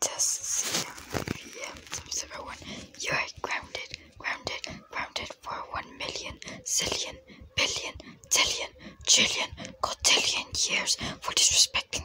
test CM001. You are grounded, grounded, grounded for one million, zillion, billion, zillion, cotillion years for disrespecting.